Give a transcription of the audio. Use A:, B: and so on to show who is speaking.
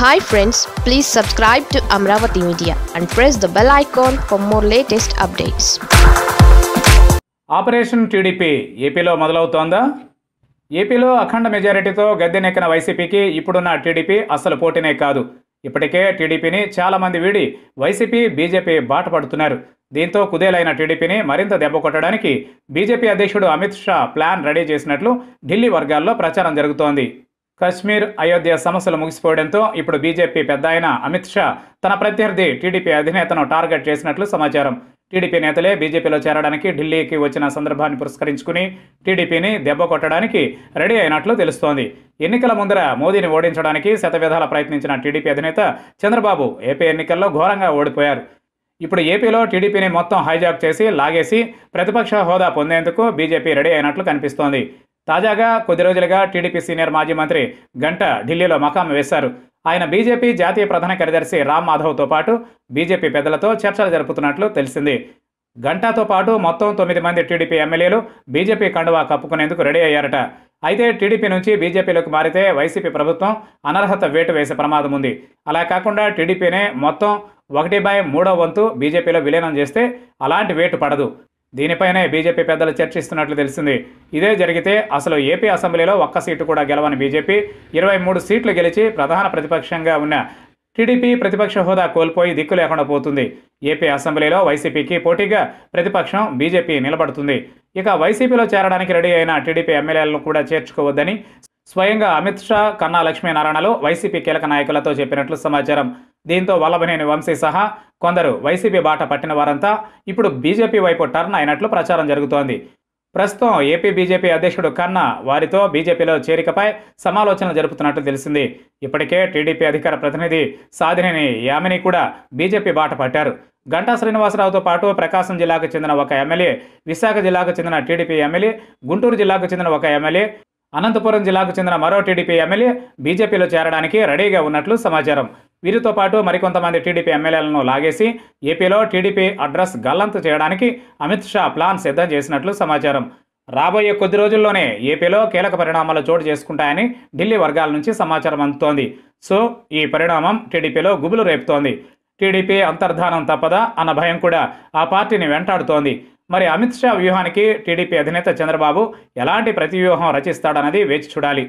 A: Hi friends please subscribe to Amaravati media and press the bell icon for more latest updates
B: operation TDP ఏపీలో మొదలవుతోందా? ఏపీలో అఖండ మెజారిటీతో గద్దెనెక్కిన వైసీపీకి ఇప్పుడున్న టీడీపీ అసలు పోటీనే కాదు. ఇప్పటికే టీడీపీని చాలామంది వీడి వైసీపీ బీజేపీ బాట పడుతున్నారు. దీంతో కుదేలైన టీడీపీని మరింత దెబ్బ కొట్టడానికి బీజేపీ అధ్యక్షుడు అమిత్ షా ప్లాన్ రెడీ చేసినట్లు ఢిల్లీ వర్గాల్లో ప్రచారం జరుగుతోంది. కశ్మీర్ అయోధ్య సమస్యలు ముగిసిపోవడంతో ఇప్పుడు బీజేపీ పెద్ద ఆయన అమిత్ షా తన ప్రత్యర్థి టీడీపీ అధినేతను టార్గెట్ చేసినట్లు సమాచారం. టీడీపీ నేతలే బీజేపీలో చేరడానికి ఢిల్లీకి వచ్చిన సందర్భాన్ని పురస్కరించుకుని టీడీపీని దెబ్బ కొట్టడానికి రెడీ అయినట్లు తెలుస్తోంది. ఎన్నికల ముందర మోదీని ఓడించడానికి శతవిధాల ప్రయత్నించిన టీడీపీ అధినేత చంద్రబాబు ఏపీ ఎన్నికల్లో ఘోరంగా ఓడిపోయారు. ఇప్పుడు ఏపీలో టీడీపీని మొత్తం హైజాక్ చేసి లాగేసి ప్రతిపక్ష హోదా పొందేందుకు బీజేపీ రెడీ అయినట్లు కనిపిస్తోంది. తాజాగా కొద్ది రోజులుగా టీడీపీ సీనియర్ మాజీ మంత్రి గంట ఢిల్లీలో మకాం వేశారు. ఆయన బీజేపీ జాతీయ ప్రధాన కార్యదర్శి రామ్ మాధవ్తో పాటు బీజేపీ పెద్దలతో చర్చలు జరుపుతున్నట్లు తెలిసింది. గంటాతో పాటు మొత్తం తొమ్మిది మంది టీడీపీ ఎమ్మెల్యేలు బీజేపీ కండువా కప్పుకునేందుకు రెడీ అయ్యారట. అయితే టీడీపీ నుంచి బీజేపీలోకి మారితే వైసీపీ ప్రభుత్వం అనర్హత వేటు వేసే ప్రమాదం ఉంది. అలా కాకుండా టీడీపీనే మొత్తం ఒకటి బై మూడో వంతు బీజేపీలో విలీనం చేస్తే అలాంటి వేటు పడదు. దీనిపైనే బీజేపీ పెద్దలు చర్చిస్తున్నట్లు తెలిసింది. ఇదే జరిగితే అసలు ఏపీ అసెంబ్లీలో ఒక్క సీటు కూడా గెలవని బీజేపీ ఇరవై మూడు సీట్లు గెలిచి ప్రధాన ప్రతిపక్షంగా ఉన్న టీడీపీ ప్రతిపక్ష హోదా కోల్పోయి దిక్కు లేకుండా పోతుంది. ఏపీ అసెంబ్లీలో వైసీపీకి పోటీగా ప్రతిపక్షం బీజేపీ నిలబడుతుంది. ఇక వైసీపీలో చేరడానికి రెడీ అయిన టీడీపీ ఎమ్మెల్యేలను కూడా చేర్చుకోవద్దని స్వయంగా అమిత్ షా కన్నా లక్ష్మీనారాయణలు వైసీపీ కీలక నాయకులతో చెప్పినట్లు సమాచారం. దీంతో వల్లభనేని వంశీ సహా కొందరు వైసీపీ బాట పట్టిన వారంతా ఇప్పుడు బీజేపీ వైపు టర్న్ అయినట్లు ప్రచారం జరుగుతోంది. ప్రస్తుతం ఏపీ బీజేపీ అధ్యక్షుడు కన్నా వారితో బీజేపీలో చేరికపై సమాలోచనలు జరుపుతున్నట్లు తెలిసింది. ఇప్పటికే టీడీపీ అధికార ప్రతినిధి సాధినేని యామిని కూడా బీజేపీ బాట పట్టారు. గంటా శ్రీనివాసరావుతో పాటు ప్రకాశం జిల్లాకు చెందిన ఒక ఎమ్మెల్యే విశాఖ జిల్లాకు చెందిన టీడీపీ ఎమ్మెల్యే గుంటూరు జిల్లాకు చెందిన ఒక ఎమ్మెల్యే అనంతపురం జిల్లాకు చెందిన మరో టీడీపీ ఎమ్మెల్యే బీజేపీలో చేరడానికి రెడీగా ఉన్నట్లు సమాచారం. వీరితో పాటు మరికొంతమంది టీడీపీ ఎమ్మెల్యేలను లాగేసి ఏపీలో టీడీపీ అడ్రస్ గల్లంతు చేయడానికి అమిత్ షా ప్లాన్ సిద్ధం చేసినట్లు సమాచారం. రాబోయే కొద్ది రోజుల్లోనే ఏపీలో కీలక పరిణామాలు చోటు చేసుకుంటాయని ఢిల్లీ వర్గాల నుంచి సమాచారం అందుతోంది. సో ఈ పరిణామం టీడీపీలో గుబులు రేపుతోంది. టీడీపీ అంతర్ధానం తప్పదా అన్న భయం కూడా ఆ పార్టీని వెంటాడుతోంది. మరి అమిత్ షా వ్యూహానికి టీడీపీ అధినేత చంద్రబాబు ఎలాంటి ప్రతివ్యూహం రచిస్తాడన్నది వేచి చూడాలి.